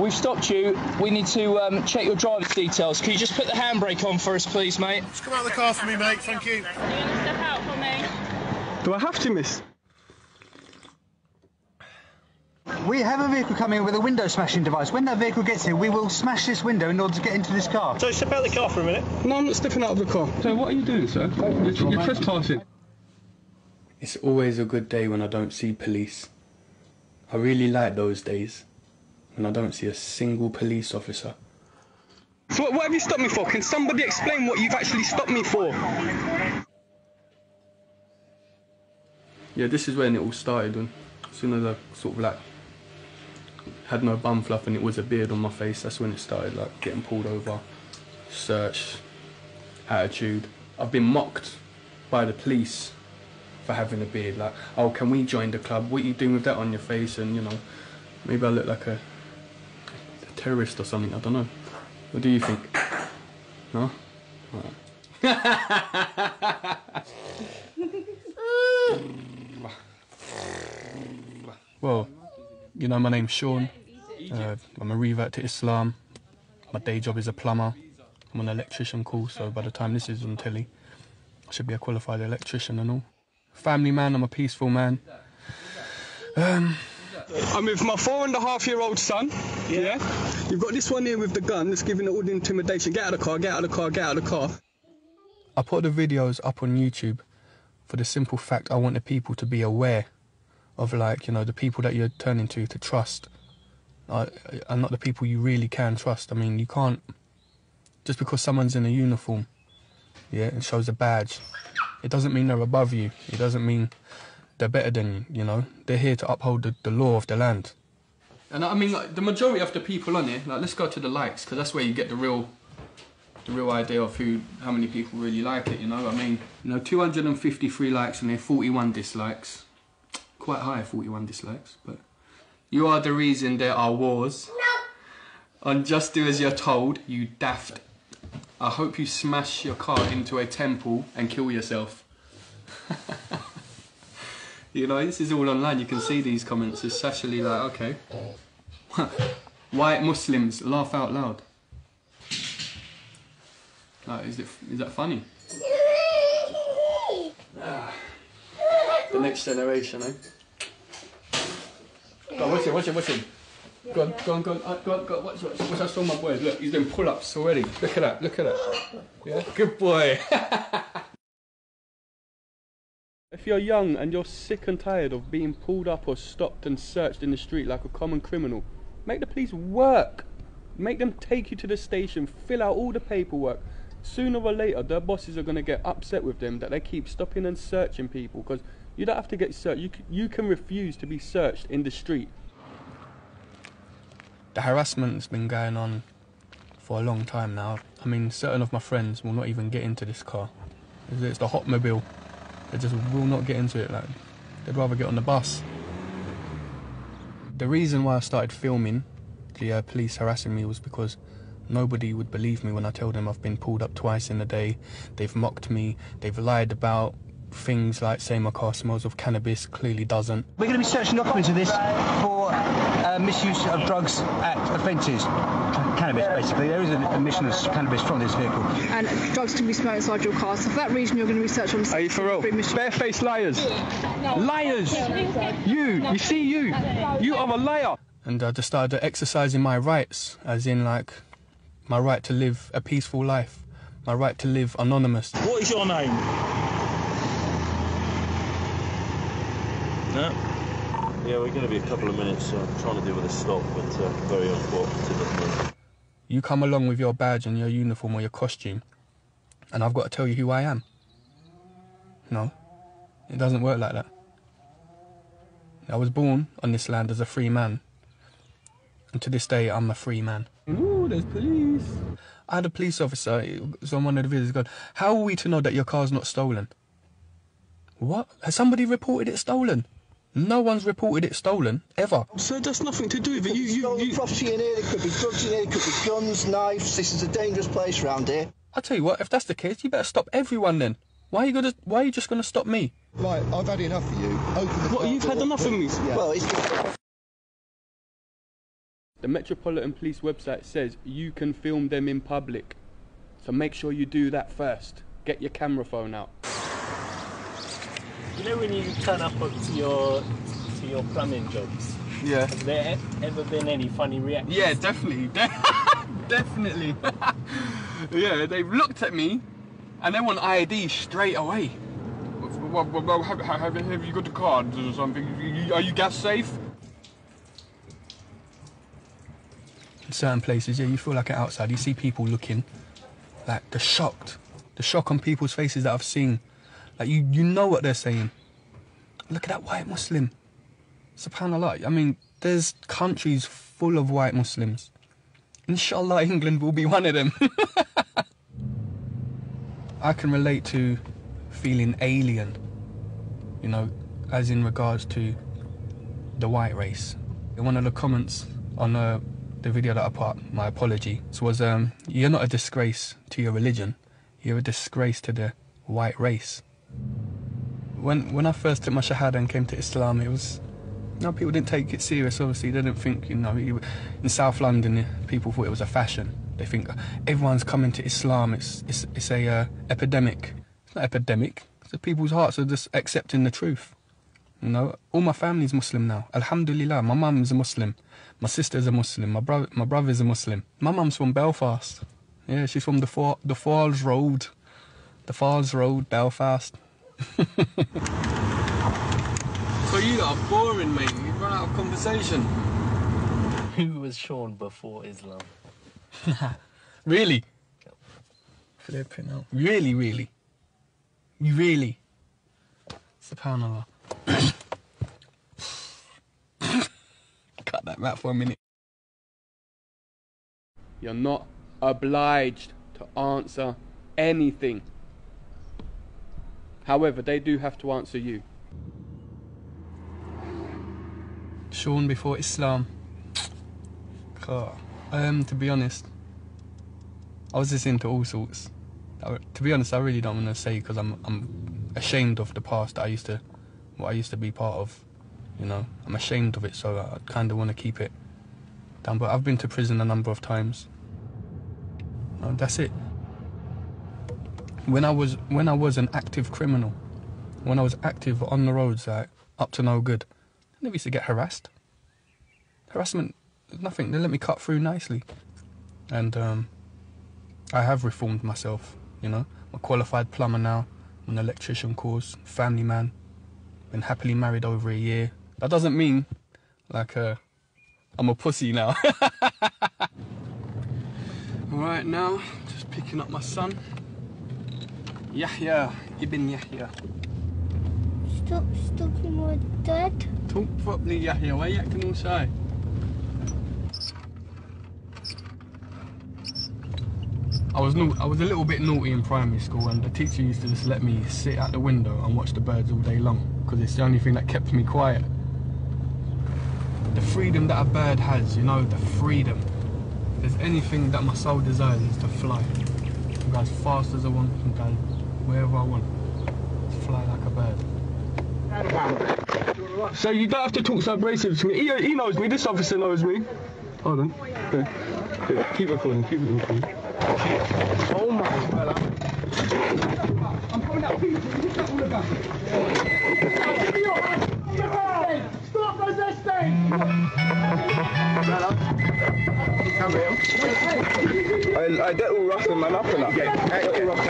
we've stopped you. We need to um, check your driver's details. Can you just put the handbrake on for us, please, mate? Just come out of the car for me, mate. Thank you. Step out for me. Do I have to, miss? We have a vehicle coming in with a window smashing device. When that vehicle gets here, we will smash this window in order to get into this car. So step out of the car for a minute. No, I'm not stepping out of the car. So what are you doing, sir? You're, you're trespassing. It's always a good day when I don't see police. I really like those days when I don't see a single police officer. So what, what have you stopped me for? Can somebody explain what you've actually stopped me for? Yeah, this is when it all started. When as soon as I sort of like had no bum fluff and it was a beard on my face, that's when it started like getting pulled over, search, attitude. I've been mocked by the police for having a beard. Like, oh, can we join the club? What are you doing with that on your face? And you know, maybe I look like a, a terrorist or something. I don't know. What do you think? No. Well, you know, my name's Sean. Uh, I'm a revert to Islam. My day job is a plumber. I'm an electrician course, so by the time this is on telly, I should be a qualified electrician and all. Family man, I'm a peaceful man. Um, I'm with my four and a half year old son. Yeah. You've got this one here with the gun that's giving all the intimidation. Get out of the car, get out of the car, get out of the car. I put the videos up on YouTube for the simple fact I want the people to be aware of, like, you know, the people that you're turning to to trust are, are not the people you really can trust. I mean, you can't, just because someone's in a uniform, yeah, and shows a badge, it doesn't mean they're above you. It doesn't mean they're better than you, you know. They're here to uphold the, the law of the land. And I mean, like, the majority of the people on here, like, let's go to the likes, because that's where you get the real, the real idea of who, how many people really like it, you know. I mean, you know, 253 likes and there 41 dislikes. Quite high, 41 dislikes, but you are the reason there are wars. No. And just do as you're told, you daft. I hope you smash your car into a temple and kill yourself. you know, this is all online. You can see these comments. It's actually like, okay. White Muslims laugh out loud. Like, is, it, is that funny? The next generation, eh? Go on, watch him, watch him, watch him. Go on, go on, go on, uh, go on, go on. Watch, watch, watch how strong my boy is. Look, he's doing pull-ups already. Look at that, look at that. Yeah, good boy. if you're young and you're sick and tired of being pulled up or stopped and searched in the street like a common criminal, make the police work. Make them take you to the station, fill out all the paperwork. Sooner or later, their bosses are going to get upset with them that they keep stopping and searching people because you don't have to get searched. You, you can refuse to be searched in the street. The harassment's been going on for a long time now. I mean, certain of my friends will not even get into this car. It's the Hotmobile. They just will not get into it. Like, they'd rather get on the bus. The reason why I started filming the uh, police harassing me was because nobody would believe me when I told them I've been pulled up twice in a day. They've mocked me. They've lied about things like saying my car smells of cannabis. Clearly doesn't. We're going to be searching documents of this for uh, misuse of drugs act offences. Cannabis, basically. There is an admission of cannabis from this vehicle. And drugs can be smoked inside your car. So for that reason, you're going to be searched on. Are you for real? Barefaced liars. Liars. You. You see you. You are a liar. And I just started exercising my rights, as in like my right to live a peaceful life, my right to live anonymous. What is your name? No. Yeah, we're going to be a couple of minutes uh, trying to deal with a stop, but uh, very uncooperative at the moment. You come along with your badge and your uniform or your costume, and I've got to tell you who I am. No, it doesn't work like that. I was born on this land as a free man, and to this day I'm a free man. Ooh, there's police. I had a police officer, it was on one of the videos, going, How are we to know that your car's not stolen? What? Has somebody reported it stolen? No one's reported it stolen, ever. So that's nothing to do with it. You, you, Stolen you. property in here, there could be drugs in here, there could be guns, knives. This is a dangerous place round here. I tell you what, if that's the case, you better stop everyone then. Why are you gonna? Why are you just gonna stop me? Right, I've had enough of you. Open the What, car you've had door. enough of me? Well, it's The the Metropolitan Police website says you can film them in public. So make sure you do that first. Get your camera phone out. You know when you turn up to your to your plumbing jobs, Yeah. have there ever been any funny reactions? Yeah, definitely. De- definitely. yeah, they've looked at me and they want ID straight away. Well, well, well, have, have, have you got the cards or something? Are you gas safe? in certain places, yeah, you feel like an outside. You see people looking like they're shocked. The shock on people's faces that I've seen. Like you, you know what they're saying. Look at that white Muslim. Subhanallah. I mean, there's countries full of white Muslims. Inshallah, England will be one of them. I can relate to feeling alien, you know, as in regards to the white race. In one of the comments on uh, the video that I put, my apology, was um, you're not a disgrace to your religion, you're a disgrace to the white race. When when I first took my shahada and came to Islam, it was know, people didn't take it serious. Obviously, they didn't think you know you- in South London people thought it was a fashion. They think everyone's coming to Islam. It's it's it's a uh, epidemic. It's not epidemic. So people's hearts are just accepting the truth. You know, all my family's Muslim now. Alhamdulillah, my mum's a Muslim, my sister's a Muslim, my brother, my brother's a Muslim. My mum's from Belfast. Yeah, she's from the the Falls Road, the Falls Road, Belfast. So you are boring, mate. You've run out of conversation. Who was Sean before Islam? Really? Flipping out. Really, really. You really. Subhanallah. Cut that back for a minute. You're not obliged to answer anything. However, they do have to answer you. Sean before Islam. God. Um, to be honest, I was just into all sorts. To be honest, I really don't want to say because I'm I'm ashamed of the past that I used to, what I used to be part of. You know, I'm ashamed of it, so I kind of want to keep it down. But I've been to prison a number of times. That's it. When I was when I was an active criminal, when I was active on the roads, like up to no good, I never used to get harassed. Harassment, nothing. They let me cut through nicely, and um, I have reformed myself. You know, I'm a qualified plumber now, I'm an electrician course, family man, been happily married over a year. That doesn't mean like uh, I'm a pussy now. Alright, now, just picking up my son. Yahya, Ibn Yahya. Stop stalking my dad. Talk properly, Yahya. Why are you acting all shy? I was I was a little bit naughty in primary school, and the teacher used to just let me sit at the window and watch the birds all day long because it's the only thing that kept me quiet. The freedom that a bird has, you know, the freedom. If there's anything that my soul desires is to fly. I can go as fast as I want, I can go wherever I want. Fly like a bird. So you don't have to talk so abrasive to me. He, he knows me. This officer knows me. Hold on. Here. Here, Keep recording. Keep recording. Oh my fella. I'm coming out. Stop resisting! I, I get all rough in man up and that. Get all rough.